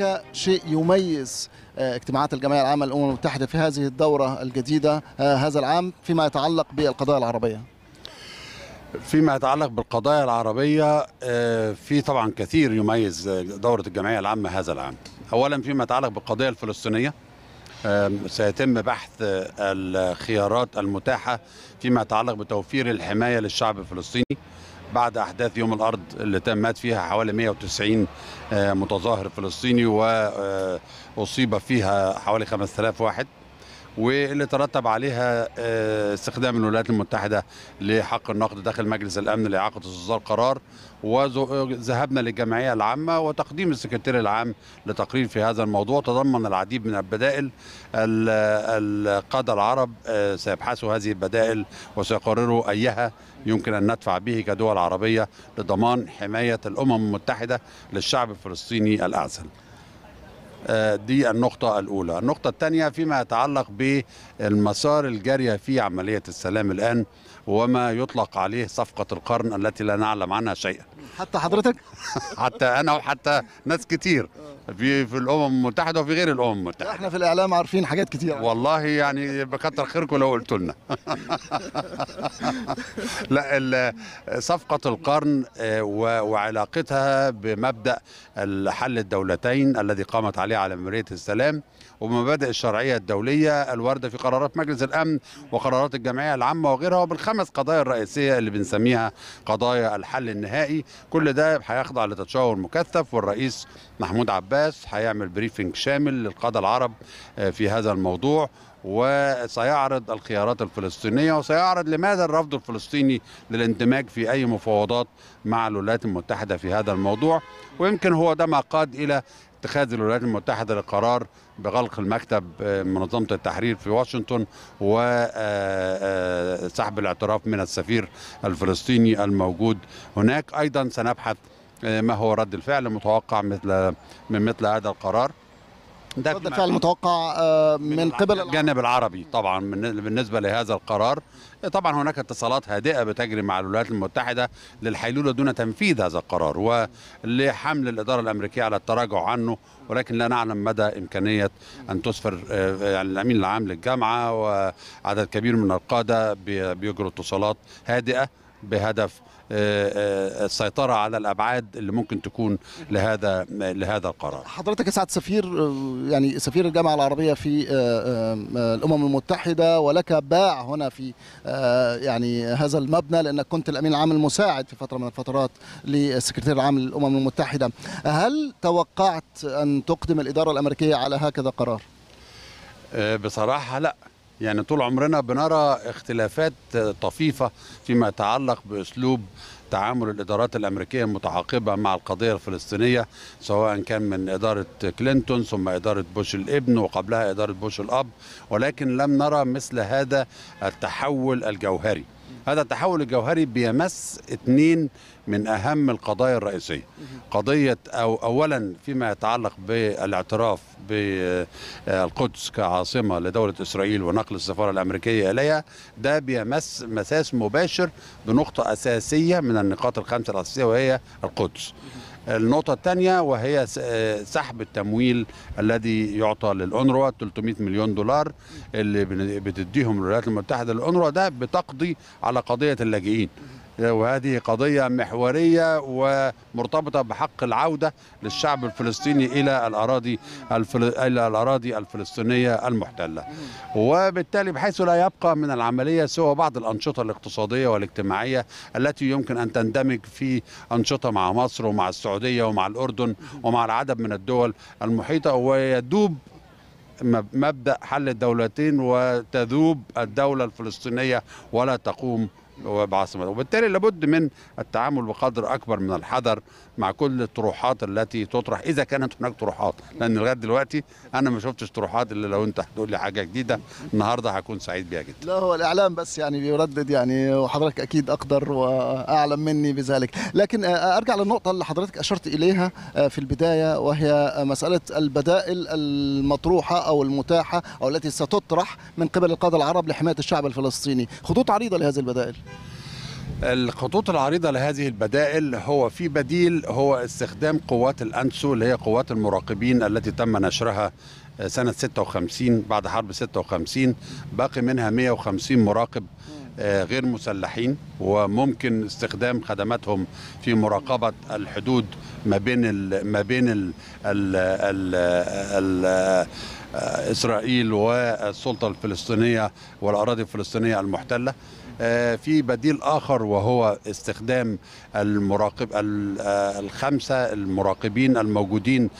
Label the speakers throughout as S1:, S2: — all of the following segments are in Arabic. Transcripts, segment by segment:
S1: هناك شيء يميز اجتماعات الجمعية العامة للأمم المتحدة في هذه الدورة الجديدة هذا العام فيما يتعلق بالقضايا العربية.
S2: فيما يتعلق بالقضايا العربية في طبعا كثير يميز دورة الجمعية العامة هذا العام. أولا فيما يتعلق بالقضية الفلسطينية سيتم بحث الخيارات المتاحة فيما يتعلق بتوفير الحماية للشعب الفلسطيني. بعد أحداث يوم الأرض اللي تمت فيها حوالي 190 متظاهر فلسطيني وأصيب فيها حوالي 5000 واحد. واللي ترتب عليها استخدام الولايات المتحدة لحق النقد داخل مجلس الأمن لإعاقة إصدار قرار وذهبنا للجمعية العامة وتقديم السكرتير العام لتقرير في هذا الموضوع. تضمن العديد من البدائل القادة العرب سيبحثوا هذه البدائل وسيقرروا أيها يمكن أن ندفع به كدول عربية لضمان حماية الأمم المتحدة للشعب الفلسطيني الأعزل. دي النقطة الأولى. النقطة الثانية فيما يتعلق بالمسار الجارية في عملية السلام الآن. وما يطلق عليه صفقة القرن التي لا نعلم عنها شيئا.
S1: حتى حضرتك؟
S2: حتى أنا وحتى ناس كتير في في الأمم المتحدة وفي غير الأمم المتحدة.
S1: إحنا في الإعلام عارفين حاجات كتير.
S2: والله يعني بكتر خيركم لو قلت لنا. لا صفقة القرن وعلاقتها بمبدأ حل الدولتين الذي قامت عليه على عملية السلام ومبادئ الشرعية الدولية الواردة في قرارات مجلس الأمن وقرارات الجمعية العامة وغيرها وبالخمس قضايا الرئيسية اللي بنسميها قضايا الحل النهائي. كل ده هيخضع لتشاور مكثف والرئيس محمود عباس هيعمل بريفنج شامل للقادة العرب في هذا الموضوع. وسيعرض الخيارات الفلسطينية. وسيعرض لماذا الرفض الفلسطيني للاندماج في أي مفاوضات مع الولايات المتحدة في هذا الموضوع. ويمكن هو ده ما قاد إلى اتخاذ الولايات المتحدة للقرار بغلق المكتب منظمة التحرير في واشنطن وسحب الاعتراف من السفير الفلسطيني الموجود هناك. أيضا سنبحث ما هو رد الفعل المتوقع مثل من مثل هذا القرار.
S1: ده رد الفعل المتوقع من قبل
S2: الجانب العربي. طبعا بالنسبة لهذا القرار. طبعا هناك اتصالات هادئة بتجري مع الولايات المتحدة للحيلولة دون تنفيذ هذا القرار ولحمل الإدارة الأمريكية على التراجع عنه ولكن لا نعلم مدى إمكانية أن تسفر يعني الأمين العام للجامعة وعدد كبير من القادة بيجروا اتصالات هادئة. بهدف السيطرة على الأبعاد اللي ممكن تكون لهذا لهذا القرار.
S1: حضرتك سعد سفير يعني سفير الجامعة العربية في الأمم المتحدة ولك باع هنا في يعني هذا المبنى لأنك كنت الأمين العام المساعد في فترة من الفترات للسكرتير العام للأمم المتحدة. هل توقعت أن تقدم الإدارة الأمريكية على هكذا قرار؟
S2: بصراحة لا. يعني طول عمرنا بنرى اختلافات طفيفة فيما يتعلق بأسلوب تعامل الإدارات الأمريكية المتعاقبة مع القضية الفلسطينية سواء كان من إدارة كلينتون ثم إدارة بوش الإبن وقبلها إدارة بوش الأب ولكن لم نرى مثل هذا التحول الجوهري. هذا التحول الجوهري بيمس اثنين من أهم القضايا الرئيسية. قضية أو اولا فيما يتعلق بالاعتراف بالقدس كعاصمة لدولة إسرائيل ونقل السفارة الأمريكية إليها ده بيمس مساس مباشر بنقطة أساسية من النقاط الخمسة الأساسية وهي القدس. النقطة الثانية وهي سحب التمويل الذي يعطى للأونروا 300 مليون دولار اللي بتديهم الولايات المتحدة. للأونروا ده بتقضي على قضية اللاجئين. وهذه قضية محورية ومرتبطة بحق العودة للشعب الفلسطيني إلى الأراضي الفل... إلى الأراضي الفلسطينية المحتلة. وبالتالي بحيث لا يبقى من العملية سوى بعض الأنشطة الاقتصادية والاجتماعية التي يمكن أن تندمج في أنشطة مع مصر ومع السعودية ومع الأردن ومع العدد من الدول المحيطة ويدوب مبدأ حل الدولتين وتذوب الدولة الفلسطينية ولا تقوم بعاصمة. وبالتالي لابد من التعامل بقدر أكبر من الحذر مع كل الطروحات التي تطرح إذا كانت هناك طروحات. لأن لغاية دلوقتي أنا ما شفتش طروحات إلا لو أنت هتقول لي حاجة جديدة النهاردة هكون سعيد بيها جدا.
S1: لا هو الإعلام بس يعني بيردد يعني وحضرتك أكيد أقدر وأعلم مني بذلك. لكن أرجع للنقطة اللي حضرتك أشرت إليها في البداية وهي مسألة البدائل المطروحة أو المتاحة أو التي ستطرح من قبل القادة العرب لحماية الشعب الفلسطيني. خطوط عريضة لهذه البدائل.
S2: الخطوط العريضة لهذه البدائل هو في بديل هو استخدام قوات الأنسو اللي هي قوات المراقبين التي تم نشرها سنة 56 بعد حرب 56 باقي منها 150 مراقب آه، غير مسلحين وممكن استخدام خدماتهم في مراقبة الحدود ما بين ال ما بين ال ال ال ال آه، إسرائيل والسلطة الفلسطينية والأراضي الفلسطينية المحتلة. في بديل آخر وهو استخدام المراقب ال- آه، الخمسة المراقبين الموجودين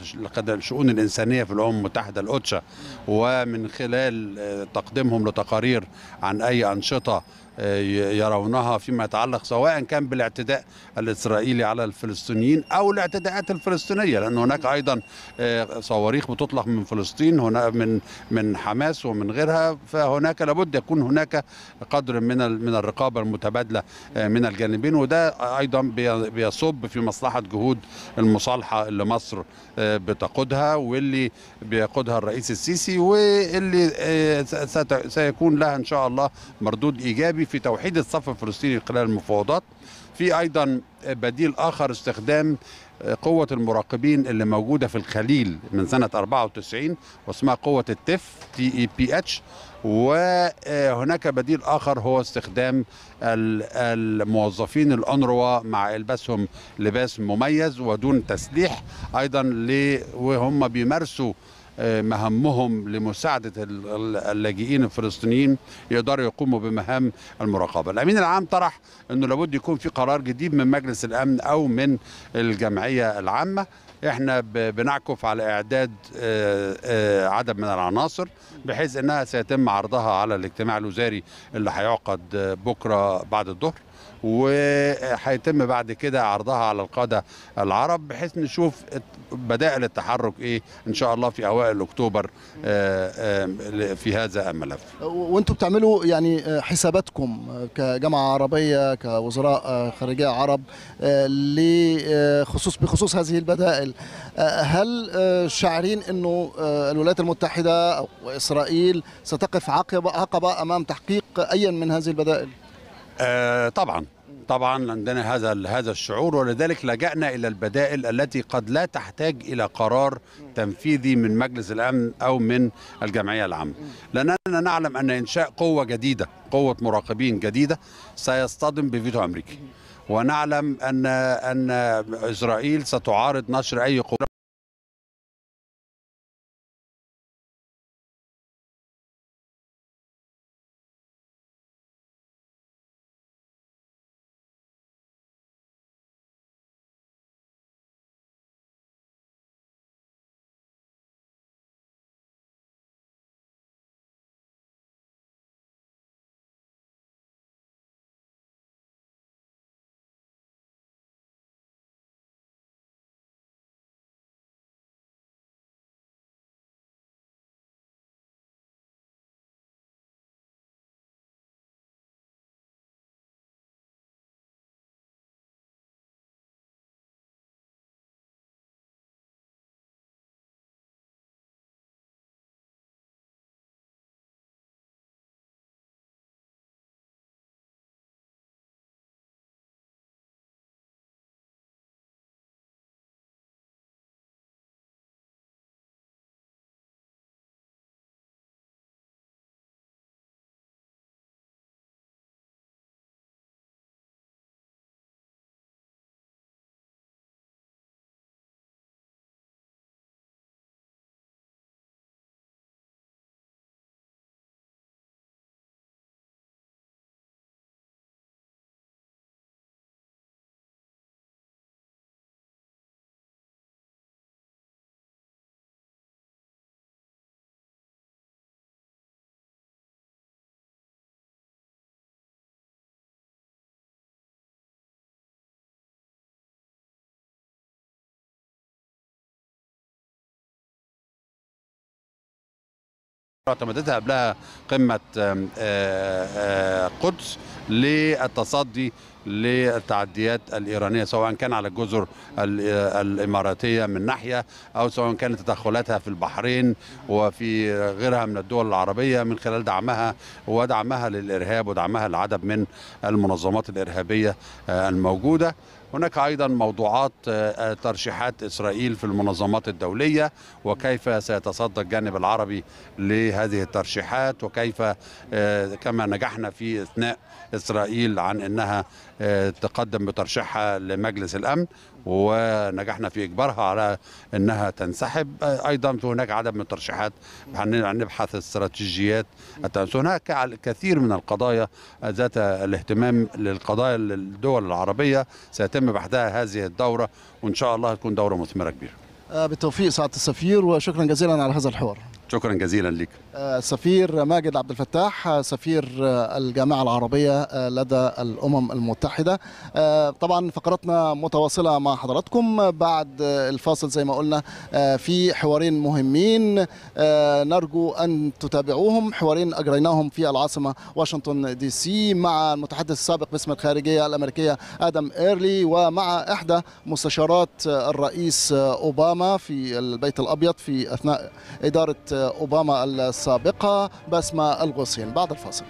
S2: الش- الشؤون الإنسانية في الأمم المتحدة الأوتشا. ومن خلال آه، تقديمهم لتقارير عن أي أنشطة آه، ي- يرونها فيما يتعلق سواء كان بالاعتداء الإسرائيلي على الفلسطينيين أو الاعتداءات الفلسطينية لأن هناك أيضا آه، صواريخ بتطلق من فلسطين هنا من من حماس ومن غيرها فهناك لابد يكون هناك قدر من من الرقابة المتبادلة آه، من الجانبين وده أيضا بي- بيصب في مصلحة جهود المصالحة اللي مصر آه، بتقودها واللي بيقودها الرئيس السيسي واللي سيكون لها إن شاء الله مردود إيجابي في توحيد الصف الفلسطيني خلال المفاوضات. في أيضا بديل آخر استخدام قوة المراقبين اللي موجودة في الخليل من سنة 94 واسمها قوة ال TIPH T I P H وهناك بديل آخر هو استخدام ال- الموظفين الأنروا مع إلباسهم لباس مميز ودون تسليح أيضا وهم بيمارسوا آه، مهمهم لمساعدة ال- ال- اللاجئين الفلسطينيين يقدروا يقوموا بمهام المراقبة. الأمين العام طرح أنه لابد يكون في قرار جديد من مجلس الأمن أو من الجمعية العامة. إحنا بنعكف على إعداد آه، آه، عدد من العناصر بحيث إنها سيتم عرضها على الاجتماع الوزاري اللي هيعقد آه، بكرة بعد الظهر. وهيتم بعد كده عرضها على القادة العرب بحيث نشوف بدائل التحرك إيه إن شاء الله في أوائل أكتوبر آه، آه، في هذا الملف
S1: وأنتم بتعملوا يعني حساباتكم كجامعة عربية كوزراء خارجية عرب لخصوص بخصوص هذه البدائل هل شاعرين إنه الولايات المتحدة أو إسرائيل ستقف عقبه عقبة أمام تحقيق أي من هذه البدائل؟
S2: آه، طبعا. طبعا عندنا هذا هذا الشعور ولذلك لجأنا إلى البدائل التي قد لا تحتاج إلى قرار تنفيذي من مجلس الأمن أو من الجمعية العامة. لأننا نعلم أن إنشاء قوة جديدة قوة مراقبين جديدة سيصطدم بفيتو امريكي ونعلم ان أن إسرائيل ستعارض نشر أي قوة اعتمدتها قبلها قمة آم، آه، آه، قدس للتصدي للتعديات الإيرانية سواء كان على الجزر ال- الإماراتية من ناحية أو سواء كانت تدخلاتها في البحرين وفي غيرها من الدول العربية من خلال دعمها ودعمها للإرهاب ودعمها لعدد من المنظمات الإرهابية آه، الموجودة. هناك أيضا موضوعات آه، ترشيحات إسرائيل في المنظمات الدولية وكيف سيتصدى الجانب العربي لهذه الترشيحات وكيف آه، كما نجحنا في إثناء إسرائيل عن إنها آه، تقدم بترشيحها لمجلس الأمن ونجحنا في إجبارها على إنها تنسحب. آه، أيضا في هناك عدد من الترشيحات هنبحث استراتيجيات هناك الكثير من القضايا ذات الاهتمام للقضايا الدول العربية. سيتم بحثها هذه الدورة وإن شاء الله تكون دورة مثمرة كبيرة.
S1: آه، بالتوفيق سعادة السفير وشكرا جزيلا على هذا الحوار.
S2: شكرا جزيلا لك.
S1: آه، سفير ماجد عبد الفتاح آه، سفير آه، الجامعة العربية لدى الأمم المتحدة. طبعا فقرتنا متواصلة مع حضراتكم. بعد الفاصل زي ما قلنا في حوارين مهمين نرجو أن تتابعوهم. حوارين أجريناهم في العاصمة واشنطن DC مع المتحدث السابق باسم الخارجية الأمريكية آدم إيرلي ومع إحدى مستشارات الرئيس أوباما في البيت الأبيض في أثناء إدارة أوباما السابقة بسمة الغصين بعد الفاصل.